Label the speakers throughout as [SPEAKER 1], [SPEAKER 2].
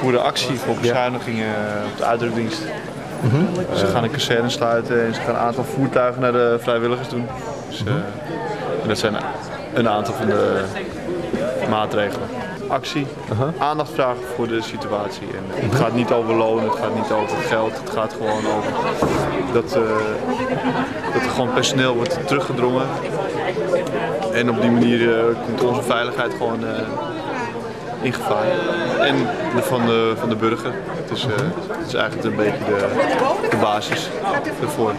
[SPEAKER 1] voeren actie voor bezuinigingen op de uitdrukdienst. Ze gaan een kazerne sluiten en ze gaan een aantal voertuigen naar de vrijwilligers doen. Dus, eh, en dat zijn een aantal van de maatregelen. Actie, aandacht vragen voor de situatie. En het gaat niet over loon, het gaat niet over geld, het gaat gewoon over dat, eh, dat er gewoon personeel wordt teruggedrongen. En op die manier eh, komt onze veiligheid gewoon in gevaar. En de van, de, van de burger. Dus eh, het is eigenlijk een beetje de, de basis ervoor.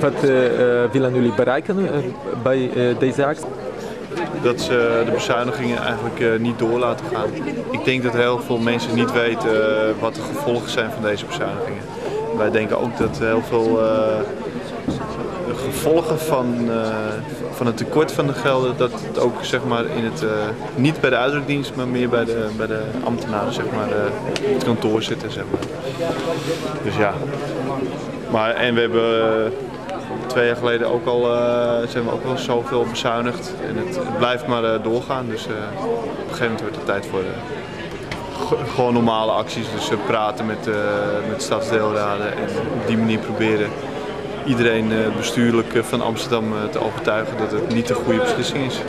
[SPEAKER 2] Wat eh, eh, willen jullie bereiken bij deze actie?
[SPEAKER 1] dat ze de bezuinigingen eigenlijk niet door laten gaan. Ik denk dat heel veel mensen niet weten wat de gevolgen zijn van deze bezuinigingen. Wij denken ook dat heel veel gevolgen van, eh, van het tekort van de gelden, dat het ook zeg maar, in het, eh, niet bij de uitdrukdienst, maar meer bij de, bij de ambtenaren zeg maar, op het kantoor zitten. Zeg maar. Dus ja. Maar, en we hebben twee jaar geleden ook al, zijn we ook wel zoveel bezuinigd. En het, blijft maar doorgaan. Dus op een gegeven moment wordt het tijd voor gewoon normale acties. Dus praten met, eh, met stadsdeelraden en op die manier proberen iedereen eh, bestuurlijk eh, van Amsterdam eh, te overtuigen dat het niet de goede beslissing is.